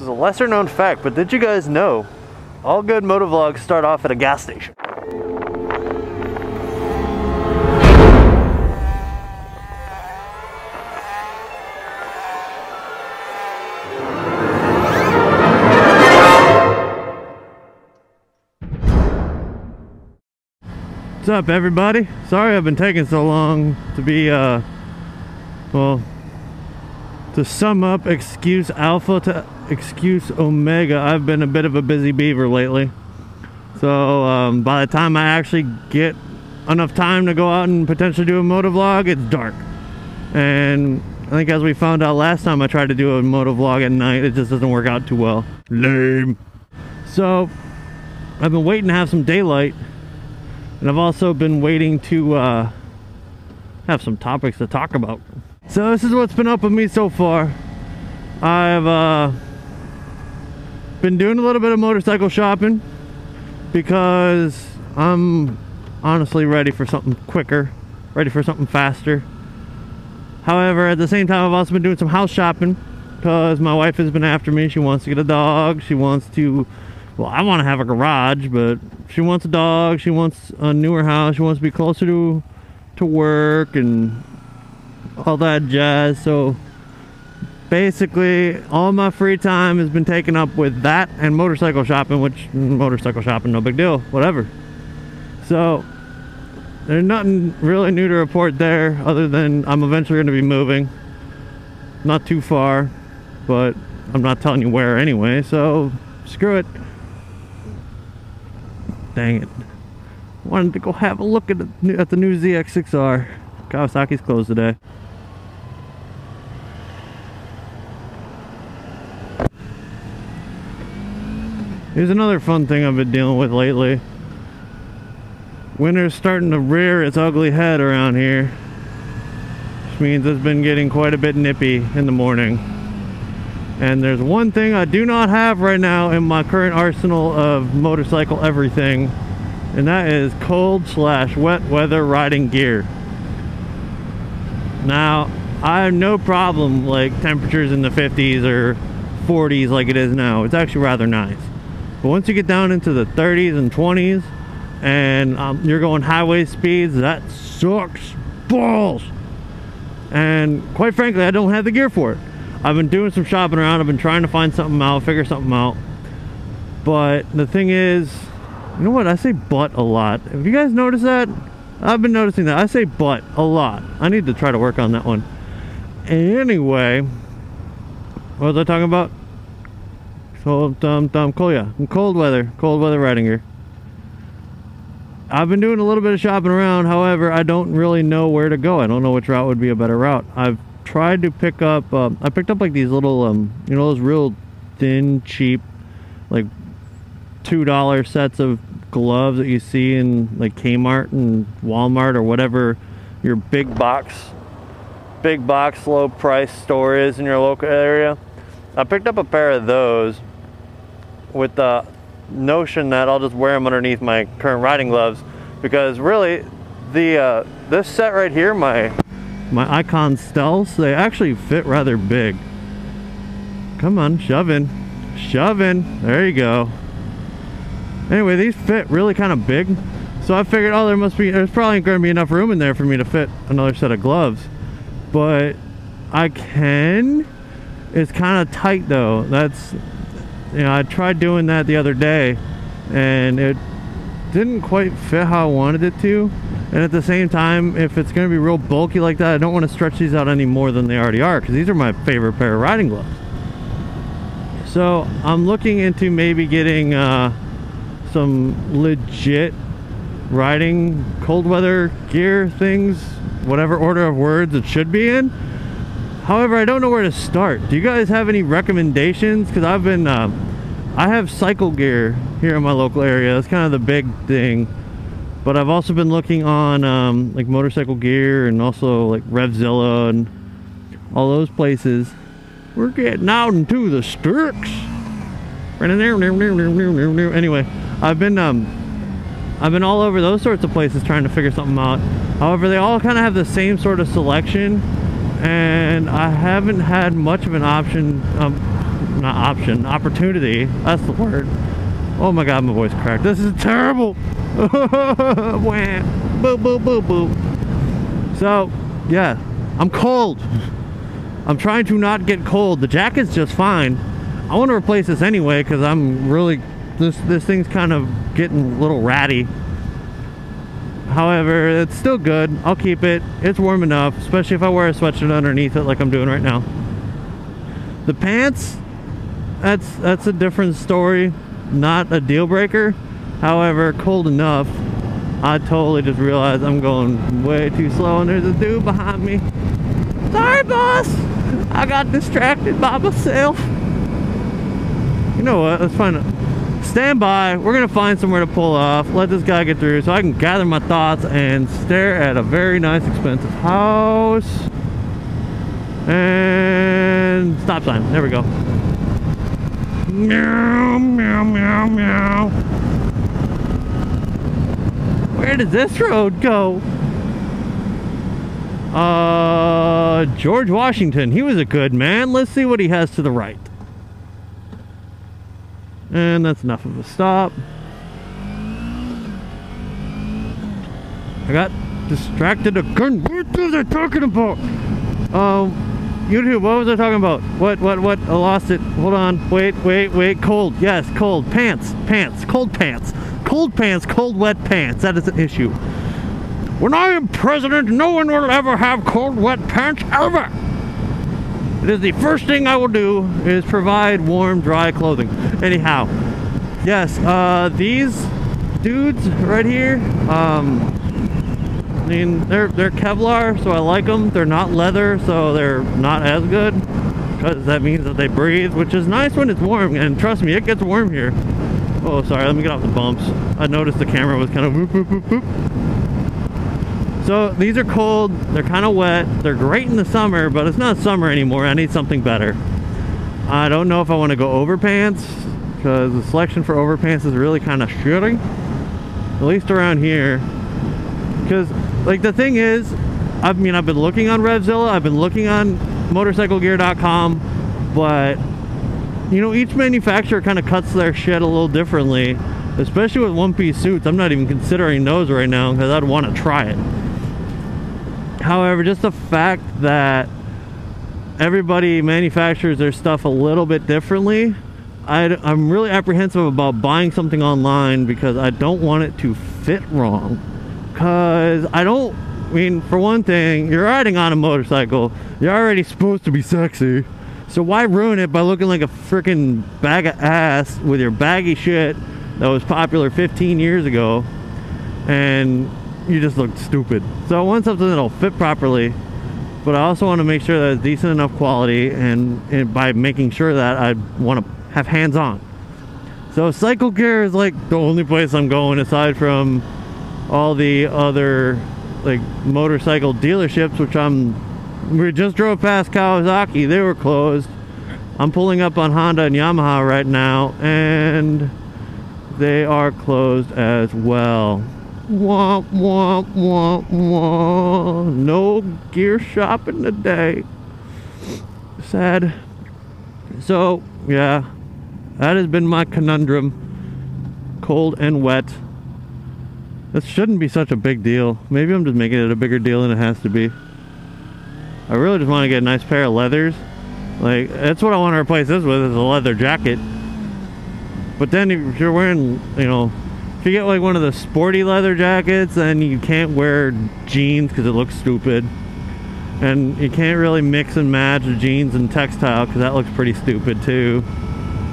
This is a lesser known fact, but did you guys know all good motovlogs start off at a gas station? What's up everybody? Sorry I've been taking so long to be uh well to sum up excuse alpha to excuse omega. I've been a bit of a busy beaver lately. So um, by the time I actually get enough time to go out and potentially do a motovlog it's dark. And I think as we found out last time I tried to do a motovlog at night it just doesn't work out too well. Lame. So I've been waiting to have some daylight and I've also been waiting to uh, have some topics to talk about. So this is what's been up with me so far. I've uh, been doing a little bit of motorcycle shopping because I'm honestly ready for something quicker, ready for something faster. However, at the same time, I've also been doing some house shopping because my wife has been after me. She wants to get a dog. She wants to, well, I want to have a garage, but she wants a dog. She wants a newer house. She wants to be closer to to work and all that jazz. So basically, all my free time has been taken up with that and motorcycle shopping, which mm, motorcycle shopping, no big deal, whatever. So there's nothing really new to report there other than I'm eventually going to be moving. Not too far, but I'm not telling you where anyway, so screw it. Dang it. Wanted to go have a look at the, at the new ZX6R. Kawasaki's closed today. Here's another fun thing I've been dealing with lately. Winter's starting to rear its ugly head around here. Which means it's been getting quite a bit nippy in the morning. And there's one thing I do not have right now in my current arsenal of motorcycle everything. And that is cold slash wet weather riding gear. Now, I have no problem like temperatures in the 50s or 40s like it is now. It's actually rather nice. But once you get down into the 30s and 20s and um, you're going highway speeds, that sucks balls. And quite frankly, I don't have the gear for it. I've been doing some shopping around. I've been trying to find something out, figure something out. But the thing is, you know what? I say butt a lot. Have you guys noticed that? I've been noticing that. I say butt a lot. I need to try to work on that one. Anyway, what was I talking about? Cold, um, um, cold, yeah, cold weather, cold weather riding gear. I've been doing a little bit of shopping around. However, I don't really know where to go. I don't know which route would be a better route. I've tried to pick up. Um, I picked up like these little, um, you know, those real thin, cheap, like two dollar sets of gloves that you see in like Kmart and Walmart or whatever your big box, big box, low price store is in your local area. I picked up a pair of those with the notion that I'll just wear them underneath my current riding gloves because really the uh, this set right here my my Icon Stealths they actually fit rather big. Come on shove in shove in there you go. Anyway these fit really kind of big so I figured oh there must be there's probably going to be enough room in there for me to fit another set of gloves. But I can it's kind of tight though that's you know, I tried doing that the other day and it didn't quite fit how I wanted it to. And at the same time, if it's going to be real bulky like that, I don't want to stretch these out any more than they already are because these are my favorite pair of riding gloves. So I'm looking into maybe getting uh, some legit riding cold weather gear things, whatever order of words it should be in. However, I don't know where to start. Do you guys have any recommendations? Because I've been, uh, I have cycle gear here in my local area. That's kind of the big thing. But I've also been looking on um, like motorcycle gear and also like Revzilla and all those places. We're getting out into the sticks. Anyway, I've been um, I've been all over those sorts of places trying to figure something out. However, they all kind of have the same sort of selection and I haven't had much of an option um, not option, opportunity. That's the word. Oh my god, my voice cracked. This is terrible. Boo, boo, boo, boo. So, yeah, I'm cold. I'm trying to not get cold. The jacket's just fine. I want to replace this anyway because I'm really this this thing's kind of getting a little ratty. However, it's still good. I'll keep it. It's warm enough, especially if I wear a sweatshirt underneath it like I'm doing right now. The pants, that's that's a different story. Not a deal breaker. However, cold enough. I totally just realized I'm going way too slow and there's a dude behind me. Sorry, boss. I got distracted by myself. You know what? Let's find it. Stand by. We're to find somewhere to pull off. Let this guy get through so I can gather my thoughts and stare at a very nice, expensive house. And stop sign. There we go. Meow, meow, meow, meow. Where does this road go? Uh, George Washington. He was a good man. Let's see what he has to the right. And that's enough of a stop. I got distracted again. What was I talking about? Um, YouTube, what was I talking about? What, what, what? I lost it. Hold on. Wait, wait, wait. Cold. Yes, cold. Pants. Pants. Cold pants. Cold pants. Cold, wet pants. That is an issue. When I am president, no one will ever have cold, wet pants ever. It is the first thing I will do is provide warm, dry clothing. Anyhow, yes, uh, these dudes right here, um, I mean, they're they're Kevlar, so I like them. They're not leather, so they're not as good because that means that they breathe, which is nice when it's warm. And trust me, it gets warm here. Oh, sorry, let me get off the bumps. I noticed the camera was kind of. So these are cold, they're kind of wet, they're great in the summer, but it's not summer anymore. I need something better. I don't know if I want to go overpants because the selection for overpants is really kind of shitty. At least around here. Because, like, the thing is, I mean, I've been looking on Revzilla, I've been looking on motorcyclegear.com, but, you know, each manufacturer kind of cuts their shit a little differently, especially with one-piece suits. I'm not even considering those right now because I'd want to try it. However, just the fact that everybody manufactures their stuff a little bit differently, i am really apprehensive about buying something online because I don't want it to fit wrong. Because I don't, I mean, for one thing, you're riding on a motorcycle, you're already supposed to be sexy. So why ruin it by looking like a freaking bag of ass with your baggy shit that was popular 15 years ago and you just look stupid. So I want something that'll fit properly, but I also want to make sure that it's decent enough quality, and, and by making sure that I want to have hands on. So Cycle Gear is like the only place I'm going aside from all the other like motorcycle dealerships, which I'm. We just drove past Kawasaki; they were closed. I'm pulling up on Honda and Yamaha right now, and they are closed as well. Womp, womp, womp, womp. No gear shopping today. Sad. So, yeah, that has been my conundrum. Cold and wet. This shouldn't be such a big deal. Maybe I'm just making it a bigger deal than it has to be. I really just want to get a nice pair of leathers. Like, that's what I want to replace this with, is a leather jacket. But then if you're wearing, you know, if you get like one of the sporty leather jackets, then you can't wear jeans because it looks stupid. And you can't really mix and match jeans and textile because that looks pretty stupid too.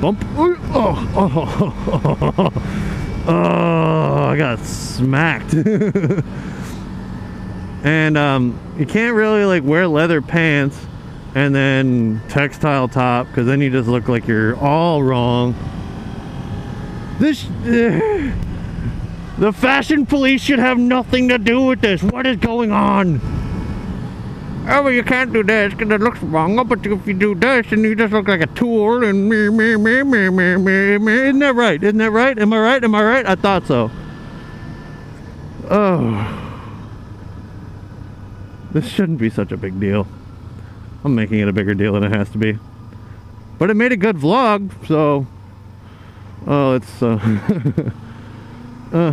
Bump. Oh, oh, oh, oh, I got smacked. and um, you can't really like wear leather pants and then textile top because then you just look like you're all wrong. This. Uh, the fashion police should have nothing to do with this. What is going on? Oh, well, you can't do this because it looks wrong. But if you do this, then you just look like a tool and me, me, me, me, me, me, me. Isn't that right? Isn't that right? Am I right? Am I right? I thought so. Oh. This shouldn't be such a big deal. I'm making it a bigger deal than it has to be. but it made a good vlog so oh it's uh, uh